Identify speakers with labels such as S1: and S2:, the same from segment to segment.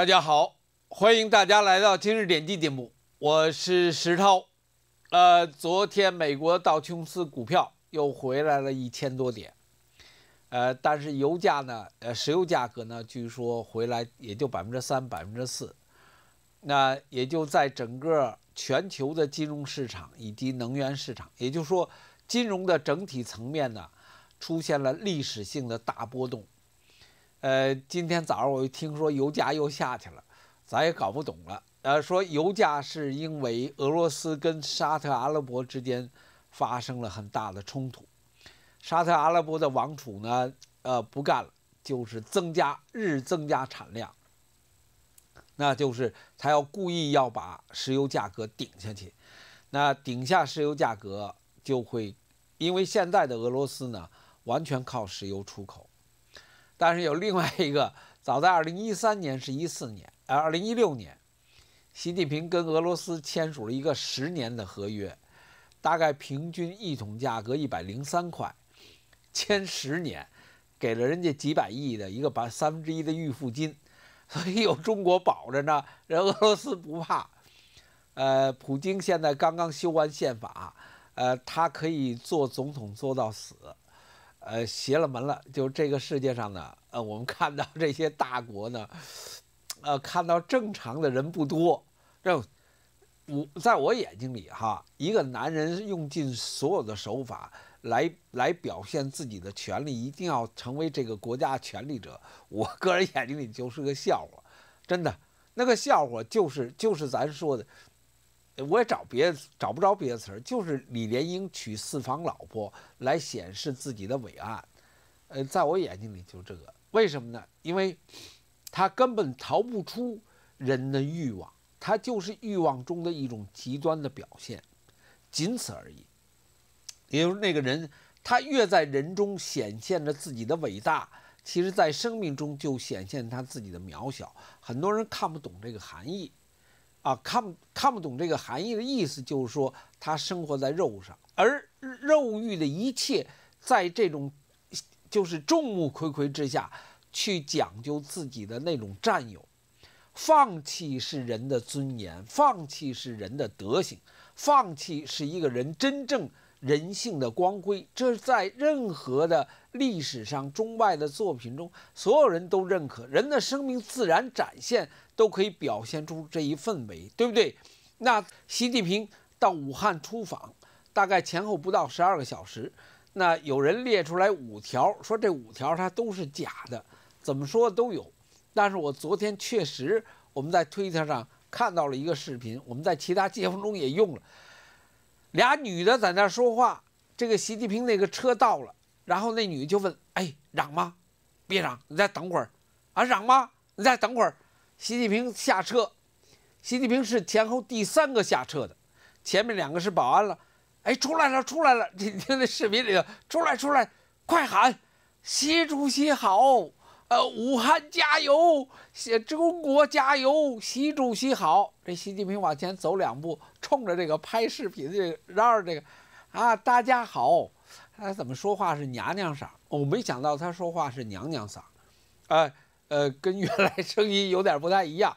S1: 大家好，欢迎大家来到今日点击节目，我是石涛。呃，昨天美国道琼斯股票又回来了一千多点，呃，但是油价呢，呃，石油价格呢，据说回来也就百分之三、百分之四，那也就在整个全球的金融市场以及能源市场，也就是说金融的整体层面呢，出现了历史性的大波动。呃，今天早上我又听说油价又下去了，咱也搞不懂了。呃，说油价是因为俄罗斯跟沙特阿拉伯之间发生了很大的冲突，沙特阿拉伯的王储呢，呃，不干了，就是增加日增加产量，那就是他要故意要把石油价格顶下去，那顶下石油价格就会，因为现在的俄罗斯呢，完全靠石油出口。但是有另外一个，早在二零一三年是一四年，呃，二零一六年，习近平跟俄罗斯签署了一个十年的合约，大概平均一桶价格一百零三块，签十年，给了人家几百亿的一个把三分之一的预付金，所以有中国保着呢，人俄罗斯不怕。呃，普京现在刚刚修完宪法，呃，他可以做总统做到死。呃，邪了门了！就这个世界上呢，呃，我们看到这些大国呢，呃，看到正常的人不多。这我在我眼睛里哈，一个男人用尽所有的手法来来表现自己的权利，一定要成为这个国家权力者。我个人眼睛里就是个笑话，真的，那个笑话就是就是咱说的。我也找别找不着别的词儿，就是李莲英娶四房老婆来显示自己的伟岸，呃，在我眼睛里就这个，为什么呢？因为，他根本逃不出人的欲望，他就是欲望中的一种极端的表现，仅此而已。也就是那个人，他越在人中显现着自己的伟大，其实在生命中就显现他自己的渺小。很多人看不懂这个含义。啊，看看不懂这个含义的意思，就是说他生活在肉上，而肉欲的一切，在这种就是众目睽睽之下去讲究自己的那种占有，放弃是人的尊严，放弃是人的德行，放弃是一个人真正人性的光辉。这是在任何的历史上中外的作品中，所有人都认可，人的生命自然展现。都可以表现出这一氛围，对不对？那习近平到武汉出访，大概前后不到十二个小时。那有人列出来五条，说这五条它都是假的，怎么说都有。但是我昨天确实我们在推特上看到了一个视频，我们在其他节目中也用了，俩女的在那说话。这个习近平那个车到了，然后那女的就问：“哎，嚷吗？别嚷，你再等会儿。啊，嚷吗？你再等会儿。”习近平下车，习近平是前后第三个下车的，前面两个是保安了。哎，出来了，出来了！你听那视频里头，出来，出来，快喊，习主席好，呃，武汉加油，写中国加油，习主席好。这习近平往前走两步，冲着这个拍视频的这个嚷嚷这个，啊，大家好，他怎么说话是娘娘嗓？我没想到他说话是娘娘嗓，哎。呃，呃跟原来声音有点不太一样，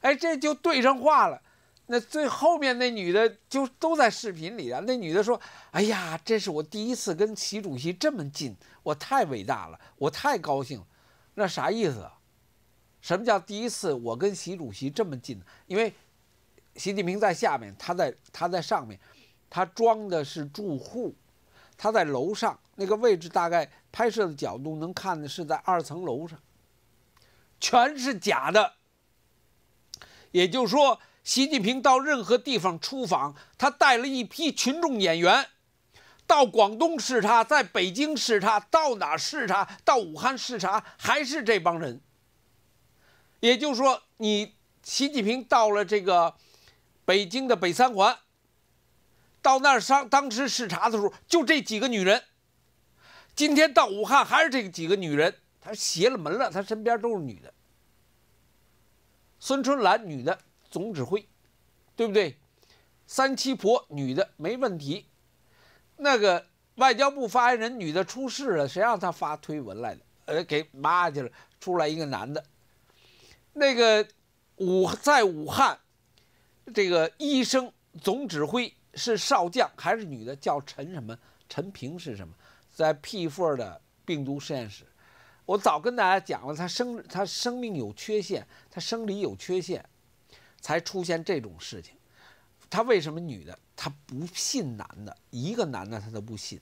S1: 哎，这就对上话了。那最后面那女的就都在视频里啊。那女的说：“哎呀，这是我第一次跟习主席这么近，我太伟大了，我太高兴。”那啥意思？什么叫第一次我跟习主席这么近？因为习近平在下面，他在他在上面，他装的是住户，他在楼上那个位置，大概拍摄的角度能看的是在二层楼上。全是假的，也就是说，习近平到任何地方出访，他带了一批群众演员，到广东视察，在北京视察，到哪视察，到武汉视察，还是这帮人。也就是说，你习近平到了这个北京的北三环，到那儿上当时视察的时候，就这几个女人；今天到武汉，还是这几个女人。他邪了门了，他身边都是女的。孙春兰女的总指挥，对不对？三七婆女的没问题。那个外交部发言人女的出事了，谁让他发推文来的？呃，给骂去了，出来一个男的。那个武在武汉，这个医生总指挥是少将还是女的？叫陈什么？陈平是什么？在 P4 的病毒实验室。我早跟大家讲了，他生他生命有缺陷，他生理有缺陷，才出现这种事情。他为什么女的？他不信男的，一个男的他都不信。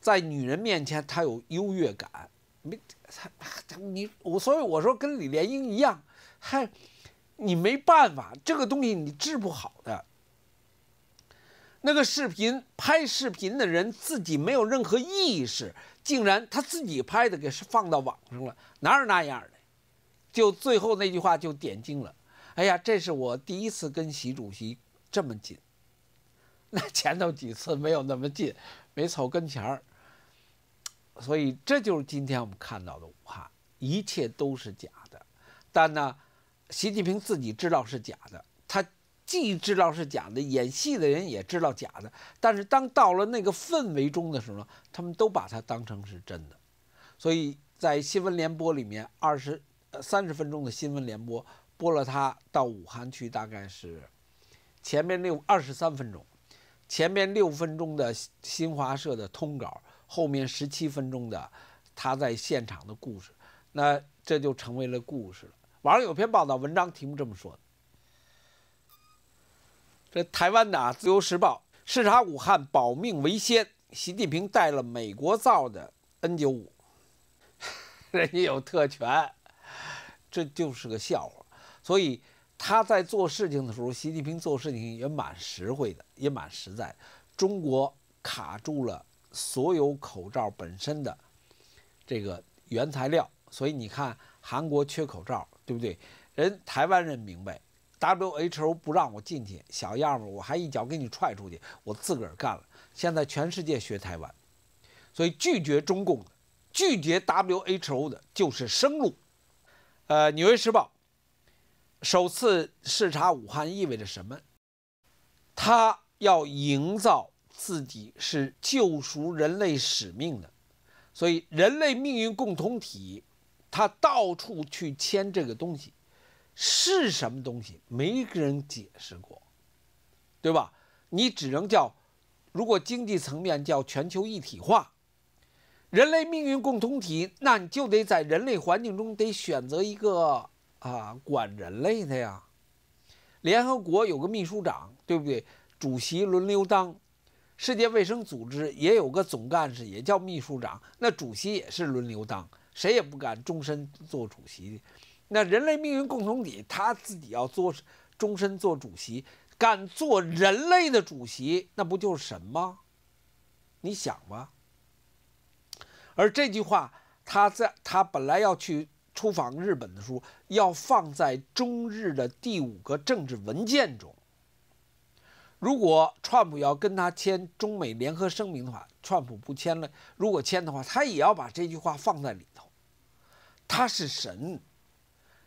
S1: 在女人面前，他有优越感。没他他你我，所以我说跟李莲英一样，还你没办法，这个东西你治不好的。那个视频拍视频的人自己没有任何意识。竟然他自己拍的给是放到网上了，哪有那样的？就最后那句话就点睛了。哎呀，这是我第一次跟习主席这么近，那前头几次没有那么近，没凑跟前儿。所以这就是今天我们看到的武汉，一切都是假的。但呢，习近平自己知道是假的，他。既知道是假的，演戏的人也知道假的，但是当到了那个氛围中的时候，他们都把它当成是真的。所以在新闻联播里面，二十三十分钟的新闻联播播了他到武汉去，大概是前面六二十三分钟，前面六分钟的新华社的通稿，后面十七分钟的他在现场的故事，那这就成为了故事了。网上有篇报道文章，题目这么说的。这台湾的《自由时报》视察武汉，保命为先。习近平带了美国造的 N95，人家有特权，这就是个笑话。所以他在做事情的时候，习近平做事情也蛮实惠的，也蛮实在。中国卡住了所有口罩本身的这个原材料，所以你看韩国缺口罩，对不对？人台湾人明白。WHO 不让我进去，小样儿我还一脚给你踹出去，我自个儿干了。现在全世界学台湾，所以拒绝中共的、拒绝 WHO 的，就是生路。呃，《纽约时报》首次视察武汉意味着什么？他要营造自己是救赎人类使命的，所以人类命运共同体，他到处去签这个东西。是什么东西？没人解释过，对吧？你只能叫，如果经济层面叫全球一体化，人类命运共同体，那你就得在人类环境中得选择一个啊管人类的呀。联合国有个秘书长，对不对？主席轮流当，世界卫生组织也有个总干事，也叫秘书长，那主席也是轮流当，谁也不敢终身做主席。那人类命运共同体，他自己要做终身做主席，敢做人类的主席，那不就是神吗？你想吧。而这句话，他在他本来要去出访日本的时候，要放在中日的第五个政治文件中。如果川普要跟他签中美联合声明的话，川普不签了；如果签的话，他也要把这句话放在里头。他是神。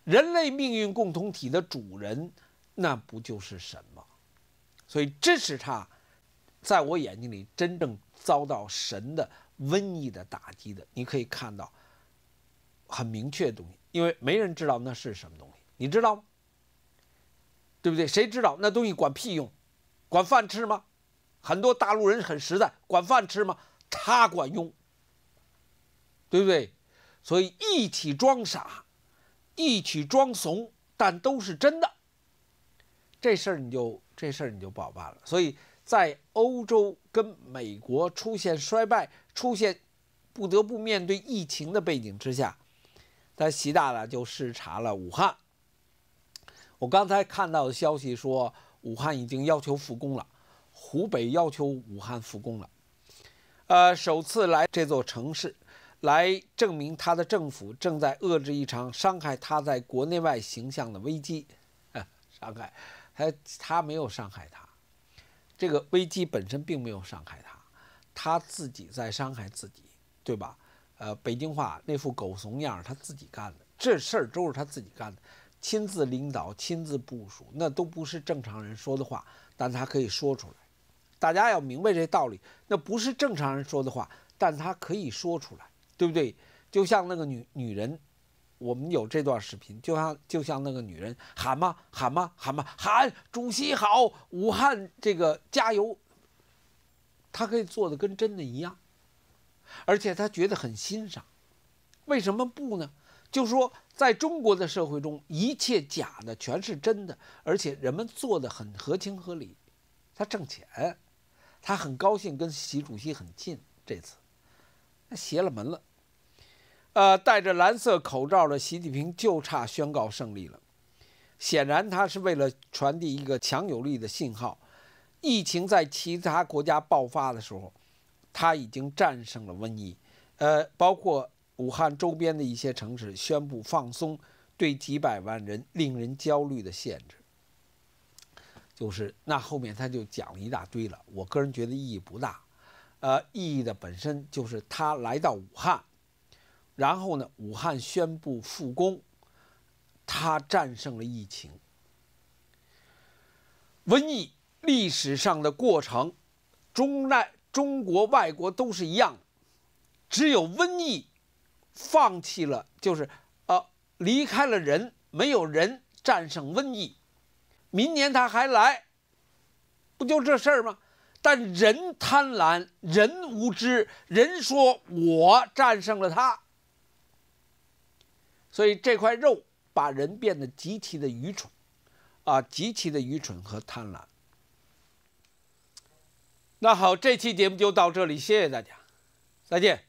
S1: 人类命运共同体的主人，那不就是神吗？所以这是他，在我眼睛里真正遭到神的瘟疫的打击的。你可以看到很明确的东西，因为没人知道那是什么东西，你知道吗？对不对？谁知道那东西管屁用？管饭吃吗？很多大陆人很实在，管饭吃吗？他管用，对不对？所以一起装傻。一起装怂，但都是真的。这事儿你就这事儿你就不好办了。所以在欧洲跟美国出现衰败、出现不得不面对疫情的背景之下，他习大大就视察了武汉。我刚才看到的消息说，武汉已经要求复工了，湖北要求武汉复工了。呃，首次来这座城市。来证明他的政府正在遏制一场伤害他在国内外形象的危机，伤害他，他没有伤害他，这个危机本身并没有伤害他，他自己在伤害自己，对吧？呃，北京话那副狗怂样，他自己干的，这事儿都是他自己干的，亲自领导、亲自部署，那都不是正常人说的话，但他可以说出来，大家要明白这道理，那不是正常人说的话，但他可以说出来。对不对？就像那个女女人，我们有这段视频，就像就像那个女人喊吗？喊吗？喊吗？喊！主席好，武汉这个加油！他可以做的跟真的一样，而且他觉得很欣赏。为什么不呢？就说在中国的社会中，一切假的全是真的，而且人们做的很合情合理。他挣钱，他很高兴跟习主席很近。这次，他邪了门了。呃，戴着蓝色口罩的习近平就差宣告胜利了。显然，他是为了传递一个强有力的信号：疫情在其他国家爆发的时候，他已经战胜了瘟疫。呃，包括武汉周边的一些城市宣布放松对几百万人令人焦虑的限制。就是那后面他就讲了一大堆了，我个人觉得意义不大。呃，意义的本身就是他来到武汉。然后呢？武汉宣布复工，他战胜了疫情。瘟疫历史上的过程，中外中国外国都是一样，只有瘟疫放弃了，就是呃离开了人，没有人战胜瘟疫。明年他还来，不就这事儿吗？但人贪婪，人无知，人说我战胜了他。所以这块肉把人变得极其的愚蠢，啊，极其的愚蠢和贪婪。那好，这期节目就到这里，谢谢大家，再见。